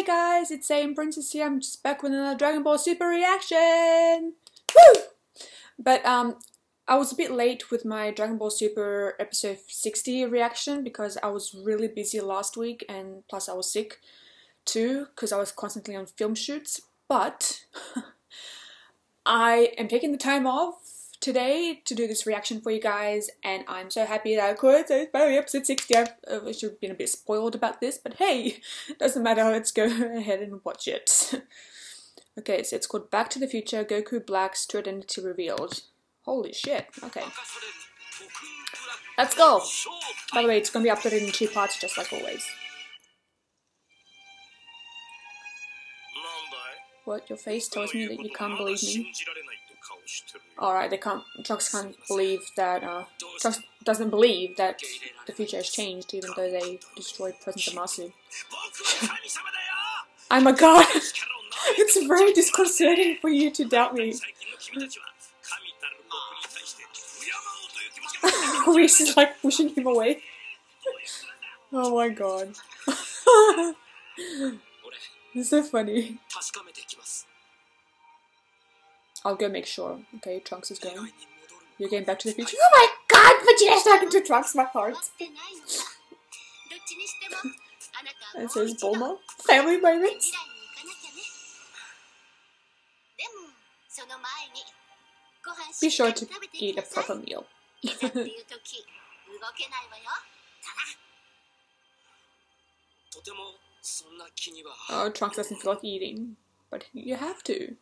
Hey guys, it's Saiyan Princess here. I'm just back with another Dragon Ball Super reaction. Woo! But um, I was a bit late with my Dragon Ball Super episode 60 reaction because I was really busy last week and plus I was sick too because I was constantly on film shoots. But I am taking the time off today to do this reaction for you guys and I'm so happy that I could. So it's probably episode 60. I've, uh, I should have been a bit spoiled about this, but hey, doesn't matter. Let's go ahead and watch it. okay, so it's called Back to the Future Goku Black's True Identity Revealed. Holy shit, okay. Let's go! By the way, it's gonna be uploaded in two parts just like always. What? Your face tells me that you can't believe me. Alright, they can't. Trunks can't believe that. Uh, Trunks doesn't believe that the future has changed, even though they destroyed Present Zamasu. I'm a god. it's very disconcerting for you to doubt me. Whis is like pushing him away. Oh my god. it's so funny. I'll go make sure. Okay, Trunks is going. You're getting back to the future. Oh my god, Vegeta's talking to Trunks, my heart. and says Bulma. Family moments. Be sure to eat a proper meal. oh, Trunks doesn't feel like eating, but you have to.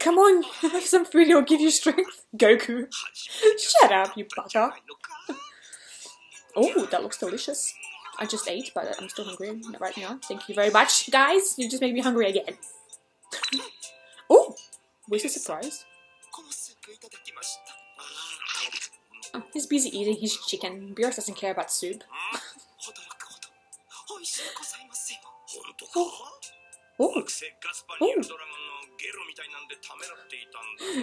Come on, have some food, it'll give you strength. Goku. Shut up, you butter. Oh, that looks delicious. I just ate, but I'm still hungry right now. Thank you very much, guys. You just made me hungry again. oh, was a surprise? Oh, he's busy eating his chicken. Beerus doesn't care about soup. oh. Ooh.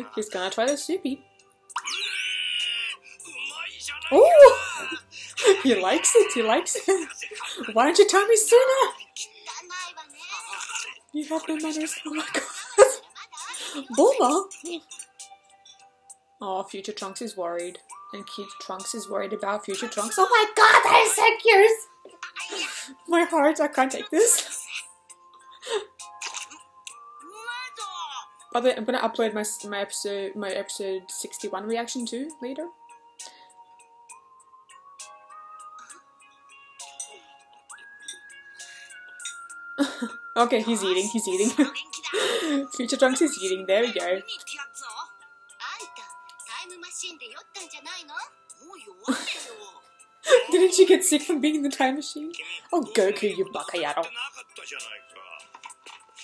He's gonna try the soupy. Oh! he likes it, he likes it. Why don't you tell me sooner? You have no manners. Oh my god. Bulma? Oh, Future Trunks is worried. And Kid Trunks is worried about Future Trunks. Oh my god, that is so cute! My heart, I can't take this. By the way, I'm gonna upload my my episode my episode 61 reaction too later. okay, he's eating, he's eating. Future Trunks is eating, there we go. Didn't you get sick from being in the time machine? Oh, Goku, you bakayaro.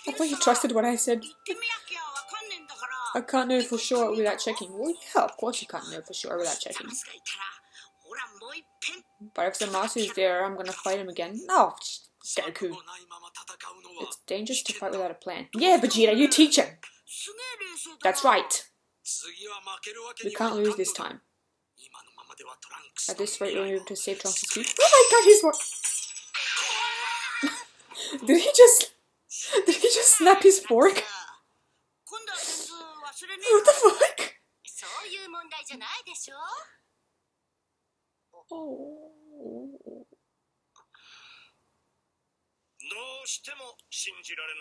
I thought you trusted what I said. I can't know for sure without checking. Well, yeah, of course you can't know for sure without checking. But if Zamasu is there, I'm gonna fight him again. No, Goku. It's dangerous to fight without a plan. Yeah, Vegeta, you teach him. That's right. We can't lose this time. At this rate, we'll be able to save Trunks' feet. Oh my god, he's what? Did he just... Did he just snap his fork? What the fuck? Oh.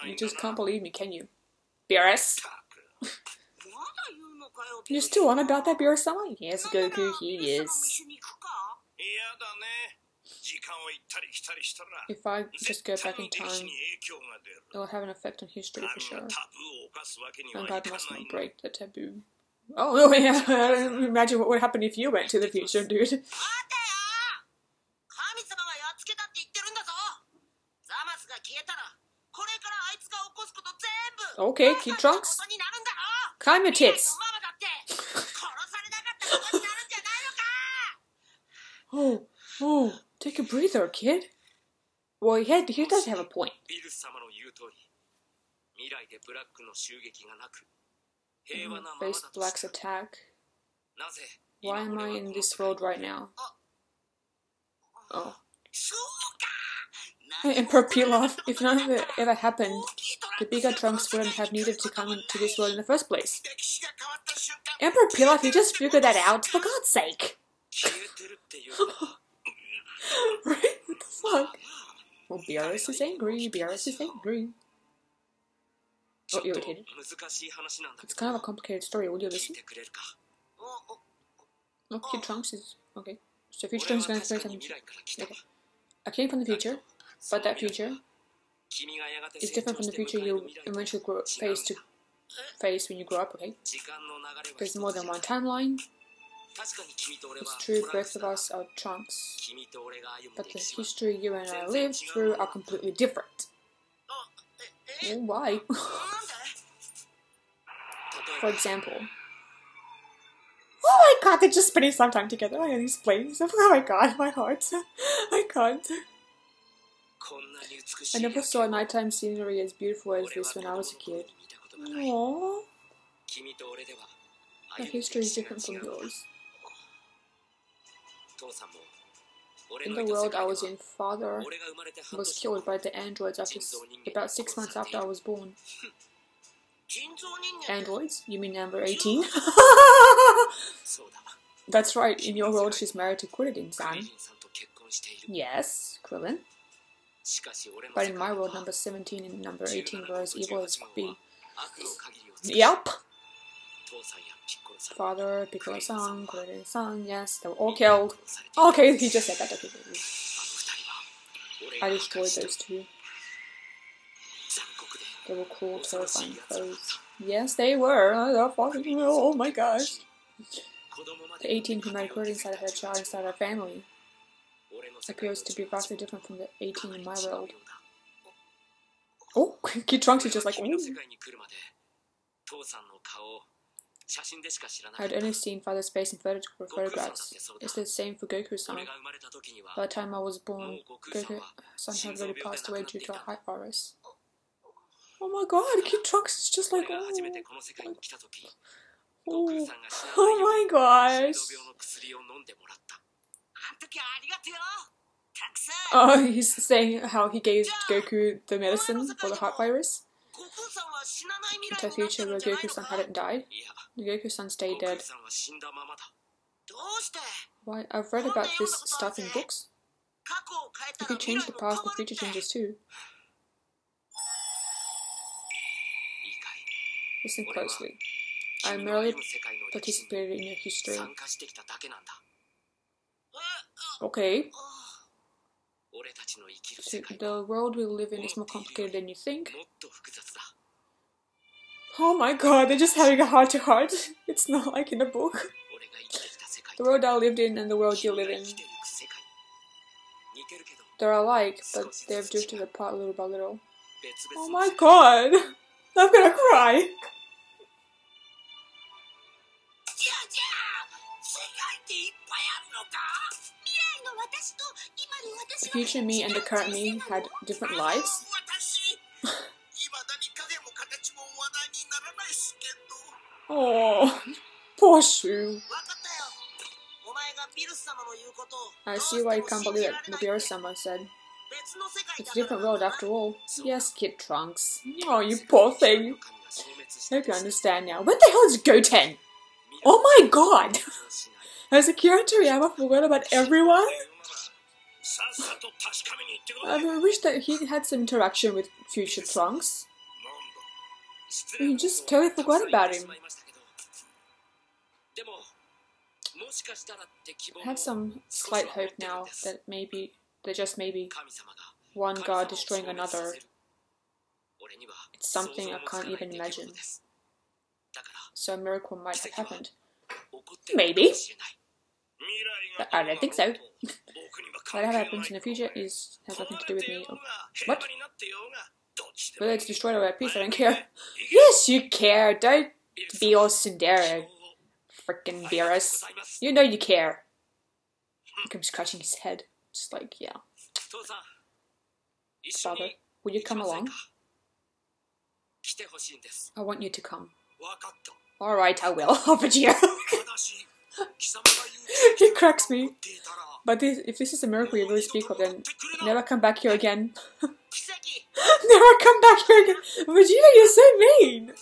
You just can't believe me, can you? Beerus? You're still on about that Beerus-sama? Yes, Goku, he is. If I just go back in time, it will have an effect on history for sure. And I must not break the taboo. Oh, yeah, imagine what would happen if you went to the future, dude. Okay, Kid Trunks. Climb your tits. oh, oh. Take a breather, kid. Well, he, had, he does have a point. Mm-hmm. Face Black's attack. Why am I in this world right now? Oh. Emperor Pilaf, if none of it ever happened, the bigger Trunks wouldn't have needed to come to this world in the first place. Emperor Pilaf, you just figured that out, for God's sake! right? What the fuck? Well, Beerus is angry, Beerus is angry. Oh, irritated. It's kind of a complicated story, would you listen? Oh, Kid Trunks is... okay. So future Trunks is going to explain something. Okay. I came from the future, but that future is different from the future you eventually grow, face to face when you grow up, okay? There's more than one timeline. It's true, both of us are Trunks, but the history you and I lived through are completely different. Oh, why? Eh, eh. For example, oh my god, they're just spending some time together. I these flames. Oh my god, my heart. I can't. I never saw a nighttime scenery as beautiful as this when I was a kid. Aww. My history is different from yours. In the world I was in, father was killed by the androids after about six months after I was born. Androids? You mean number 18? That's right, in your world she's married to Kuririn-san. Yes, Krillin. But in my world, number 17 and number 18 were as evil as be. Yep! Father, Piccolo-san, Kuririn-san, yes, they were all killed. Okay, he just said that. Okay, I destroyed those two. They were cool, terrifying foes. Yes, they were. Oh, my gosh. The 18 who married Kuririn inside her child inside her family appears to be vastly different from the 18 in my world. Oh, Kid Trunks is just like, Ooh. I had only seen Father's face in photo photographs. It's the same for Goku-san. By the time I was born, Goku-san had already passed away due to a heart virus. Oh my god, Kid Trunks is just like, oh, oh, oh my gosh. Oh, he's saying how he gave Goku the medicine for the heart virus. A future where Goku-san hadn't died. The Goku-san stayed dead. Why? I've read about this stuff in books. If you change the past, the future changes too. Listen closely. I merely participated in your history. Uh, okay. So the world we live in is more complicated than you think. Oh my god, they're just having a heart to heart. It's not like in a book. The world I lived in and the world you live in. They're alike, but they've drifted apart little by little. Oh my god! I'm gonna cry! The future me and the current me had different lives. oh, poor Shu. I see why you can't believe it, Nibiru-sama said. It's a different world after all. Yes, Kid Trunks. Oh, you poor thing. Hope you understand now. What the hell is Goten? Oh my god! Has Akira Toriyama forgot about everyone? I wish that he had some interaction with future Trunks. He just totally forgot about him. I have some slight hope now that maybe, that just maybe, one god destroying another. It's something I can't even imagine. So a miracle might have happened. Maybe. But I don't think so. Whatever happens in the future is has nothing to do with me. What? It's destroyed or at peace, I don't care. Yes, you care. Don't be all Cinderella. Frickin' Beerus. You know you care. Hmm. Look, I'm scratching his head. Just like, yeah. Father, will you come along? I want you to come. Alright, I will. Vegeta. he cracks me. But this, if this is a miracle you really speak of, then never come back here again. never come back here again. Vegeta, you're so mean.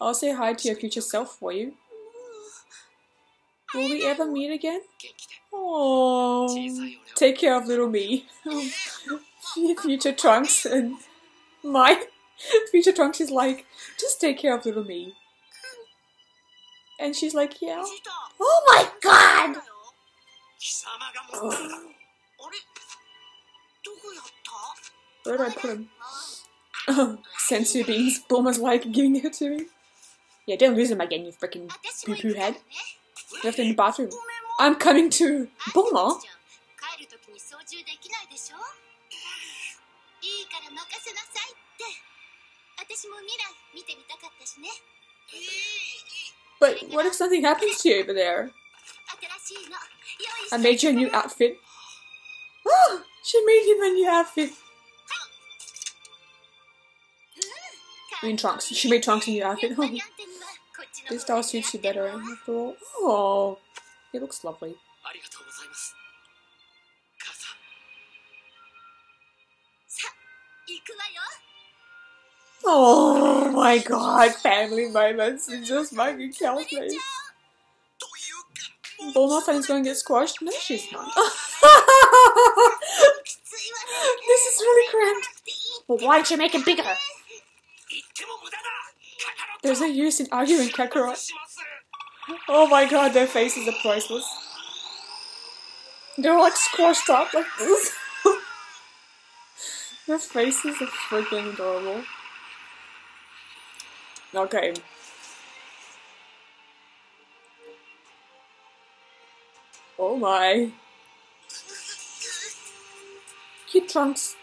I'll say hi to your future self for you. Will we ever meet again? Oh, take care of little me. future Trunks and my future Trunks is like, just take care of little me. And she's like, yeah. Oh my god! Where do I put him? senzu beans. Bulma's like giving it to me. Yeah, don't lose him again, you freaking poo poo head. Left in the bathroom. I'm coming to Bulma. But what if something happens to you over there? I made you a new outfit. Ah! Oh, she made him a new outfit. I mean Trunks. She made Trunks a new outfit. this style suits you better after all. Oh, it looks lovely. Oh my god, family moments it just fucking kills me. Bulma is gonna get squashed? No, she's not. is really cramped. Well, why don't you make it bigger? There's no use in arguing, Kakarot. Oh my god, their faces are priceless. They're like squashed up like this. their faces are freaking adorable. Okay. Oh my. Cute trunks.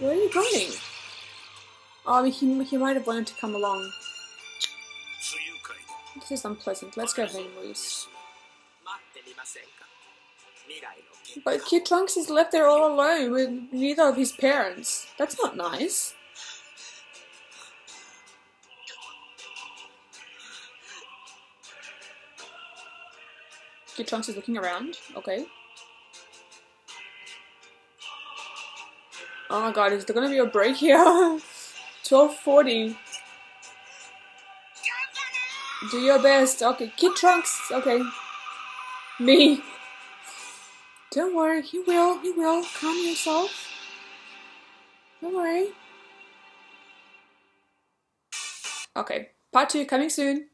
Where are you going? Oh, he, he might have wanted to come along. This is unpleasant. Let's go home, Whis. But Kid Trunks is left there all alone with neither of his parents. That's not nice. Kid Trunks is looking around. Okay. Oh my god, is there gonna be a break here? 1240. Do your best. Okay, Kid Trunks. Okay. Me. Don't worry, he will, he will. Calm yourself. Don't worry. Okay, part two coming soon.